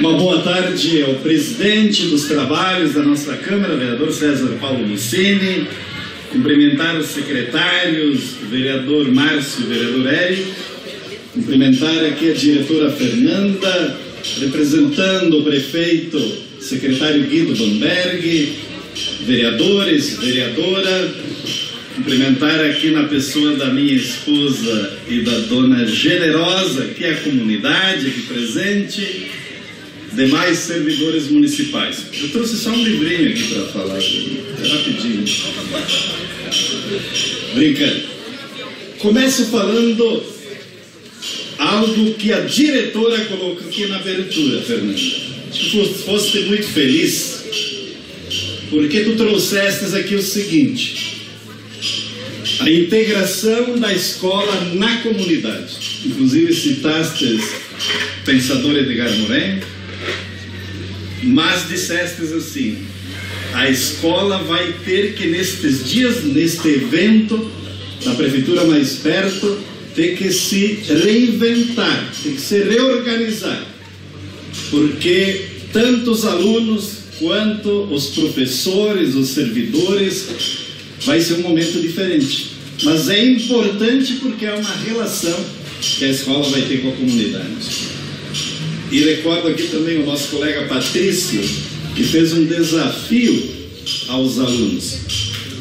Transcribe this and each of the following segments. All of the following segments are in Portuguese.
Uma boa tarde ao presidente dos trabalhos da nossa Câmara, vereador César Paulo Lucini. Cumprimentar os secretários, o vereador Márcio e o vereador Érico. Cumprimentar aqui a diretora Fernanda, representando o prefeito, secretário Guido Bamberg, vereadores, vereadora. Cumprimentar aqui na pessoa da minha esposa e da dona Generosa, que é a comunidade aqui presente demais servidores municipais. Eu trouxe só um livrinho aqui para falar, é rapidinho. Brincando. Começo falando algo que a diretora colocou aqui na abertura, Fernanda. Se fosse muito feliz, porque tu trouxestes aqui o seguinte: a integração da escola na comunidade. Inclusive citastes pensador Edgar Morin, mas dissestes assim: a escola vai ter que nestes dias, neste evento, na prefeitura mais perto, ter que se reinventar, tem que se reorganizar, porque tanto os alunos quanto os professores, os servidores, vai ser um momento diferente. Mas é importante porque é uma relação que a escola vai ter com a comunidade. E recordo aqui também o nosso colega Patrício, que fez um desafio aos alunos.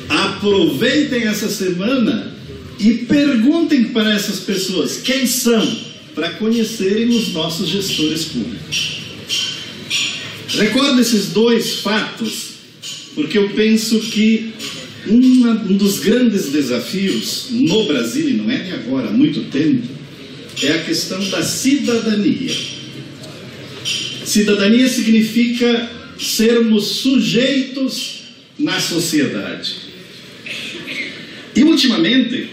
Aproveitem essa semana e perguntem para essas pessoas quem são, para conhecerem os nossos gestores públicos. Recordo esses dois fatos, porque eu penso que uma, um dos grandes desafios no Brasil, e não é de agora, há muito tempo, é a questão da cidadania. Cidadania significa sermos sujeitos na sociedade. E ultimamente,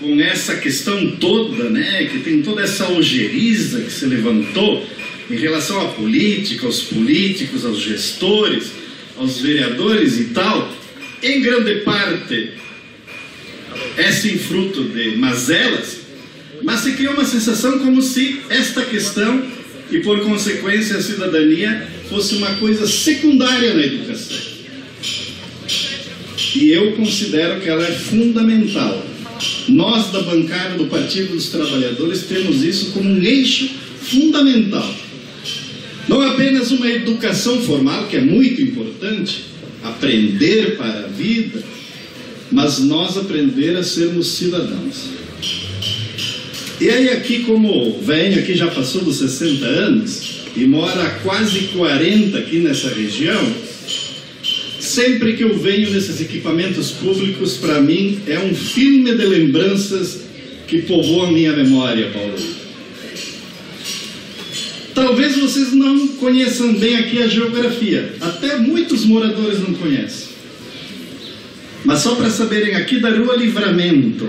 com essa questão toda, né, que tem toda essa ojeriza que se levantou em relação à política, aos políticos, aos gestores, aos vereadores e tal, em grande parte é sim fruto de mazelas, mas se criou uma sensação como se esta questão e, por consequência, a cidadania fosse uma coisa secundária na educação. E eu considero que ela é fundamental. Nós, da bancada do Partido dos Trabalhadores, temos isso como um eixo fundamental. Não apenas uma educação formal, que é muito importante, aprender para a vida, mas nós aprender a sermos cidadãos. E aí aqui, como venho aqui já passou dos 60 anos e mora há quase 40 aqui nessa região, sempre que eu venho nesses equipamentos públicos, para mim é um filme de lembranças que povoa a minha memória, Paulo. Talvez vocês não conheçam bem aqui a geografia, até muitos moradores não conhecem. Mas só para saberem, aqui da Rua Livramento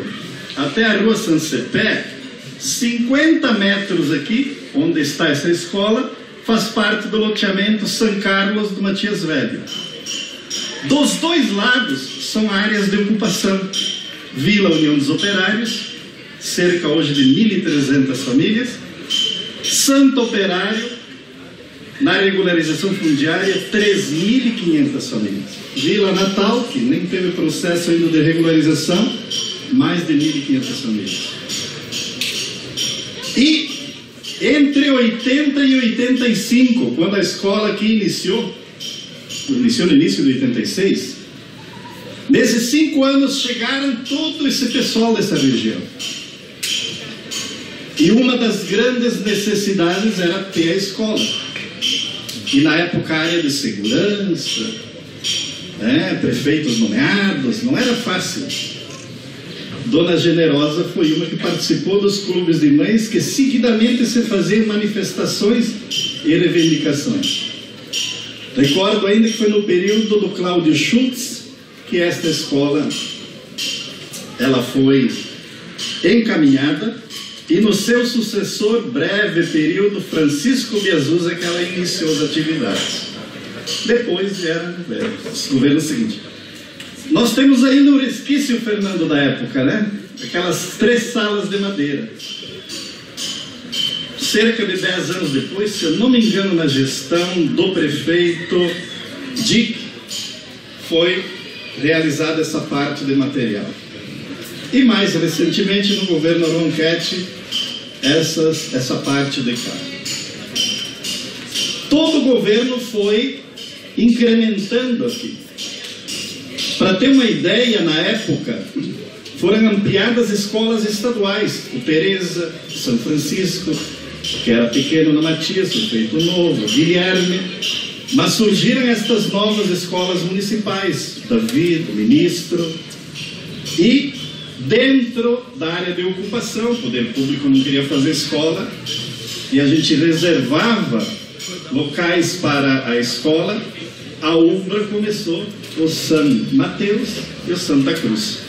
até a Rua Sancepé, 50 metros aqui, onde está essa escola, faz parte do loteamento São Carlos do Matias Velho. Dos dois lados são áreas de ocupação. Vila União dos Operários, cerca hoje de 1.300 famílias. Santo Operário, na regularização fundiária, 3.500 famílias. Vila Natal, que nem teve processo ainda de regularização, mais de 1.500 famílias. E entre 80 e 85, quando a escola aqui iniciou, iniciou no início de 86, nesses cinco anos chegaram todo esse pessoal dessa região. E uma das grandes necessidades era ter a escola. E na época a área de segurança, né, prefeitos nomeados, não era fácil. Dona Generosa foi uma que participou dos clubes de mães que seguidamente se faziam manifestações e reivindicações. Recordo ainda que foi no período do Cláudio Schultz que esta escola ela foi encaminhada e no seu sucessor, breve período, Francisco Biazusa, que ela iniciou as atividades. Depois vieram os governos seguintes. Nós temos ainda o resquício, Fernando, da época, né? aquelas três salas de madeira. Cerca de dez anos depois, se eu não me engano, na gestão do prefeito Dick, foi realizada essa parte de material. E mais recentemente, no governo Ronquete, essas, essa parte de cá. Todo o governo foi incrementando aqui. Para ter uma ideia, na época, foram ampliadas escolas estaduais. O Tereza, São Francisco, que era pequeno na Matias, foi feito novo, Guilherme. Mas surgiram estas novas escolas municipais, Davi, o ministro, e dentro da área de ocupação, o poder público não queria fazer escola, e a gente reservava locais para a escola, a UBRA começou o São Mateus e o Santa Cruz.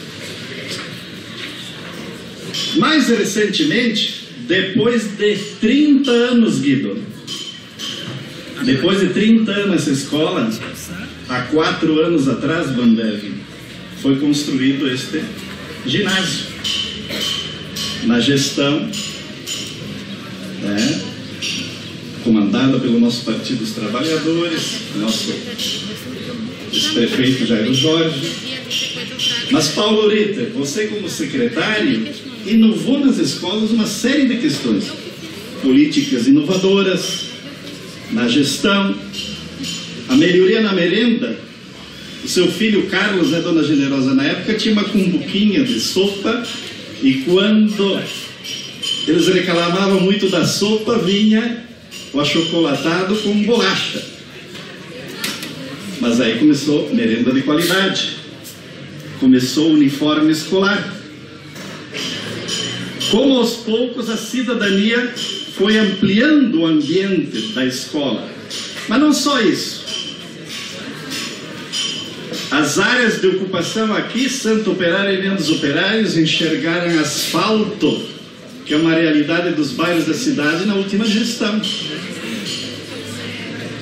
Mais recentemente, depois de 30 anos, Guido, depois de 30 anos essa escola, há quatro anos atrás, Bandev, foi construído este ginásio. Na gestão, né, comandada pelo nosso Partido dos Trabalhadores, nosso ex-prefeito Jairo Jorge. Mas, Paulo Ritter, você como secretário, inovou nas escolas uma série de questões. Políticas inovadoras, na gestão, a melhoria na merenda. O seu filho Carlos, né, Dona Generosa, na época tinha uma cumbuquinha de sopa e quando eles reclamavam muito da sopa, vinha o achocolatado com bolacha. Mas aí começou merenda de qualidade, começou o uniforme escolar. Como aos poucos a cidadania foi ampliando o ambiente da escola. Mas não só isso. As áreas de ocupação aqui, Santo Operário e Lendos Operários, enxergaram asfalto, que é uma realidade dos bairros da cidade, na última gestão.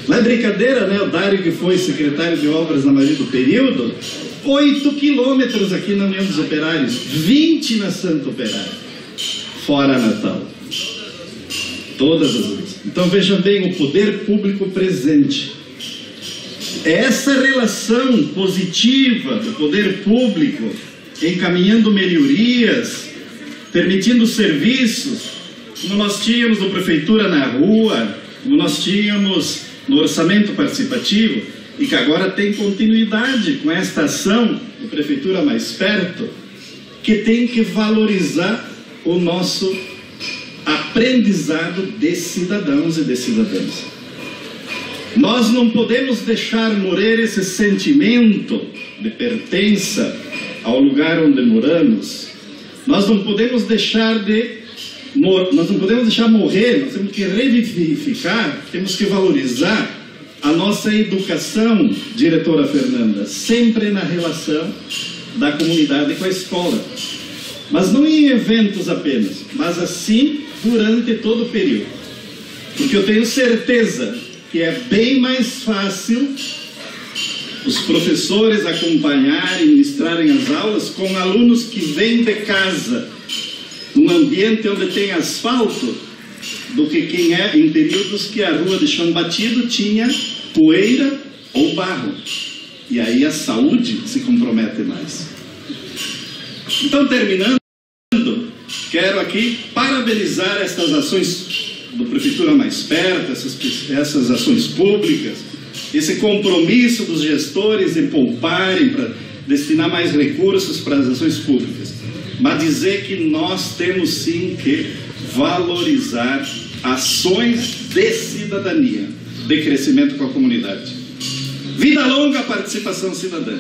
Não é brincadeira, né? O Dário, que foi secretário de obras na maioria do período, 8 quilômetros aqui na União dos Operários, 20 na Santo Operário, fora Natal. Todas as vezes. Então veja bem o poder público presente. Essa relação positiva do poder público encaminhando melhorias, permitindo serviços, como nós tínhamos no prefeitura na rua, como nós tínhamos no orçamento participativo e que agora tem continuidade com esta ação do prefeitura mais perto, que tem que valorizar o nosso aprendizado de cidadãos e de cidadãs. Nós não podemos deixar morrer esse sentimento de pertença ao lugar onde moramos. Nós não podemos deixar de nós não podemos deixar morrer, nós temos que revivificar, temos que valorizar a nossa educação, diretora Fernanda, sempre na relação da comunidade com a escola. Mas não em eventos apenas, mas assim durante todo o período. Porque eu tenho certeza que é bem mais fácil os professores acompanharem, ministrarem as aulas com alunos que vêm de casa, num ambiente onde tem asfalto, do que quem é em períodos que a rua de chão batido tinha poeira ou barro. E aí a saúde se compromete mais. Então, terminando. Quero aqui parabenizar estas ações do Prefeitura Mais Perto, essas, essas ações públicas, esse compromisso dos gestores em pouparem para destinar mais recursos para as ações públicas. Mas dizer que nós temos sim que valorizar ações de cidadania, de crescimento com a comunidade. Vida longa, participação cidadã.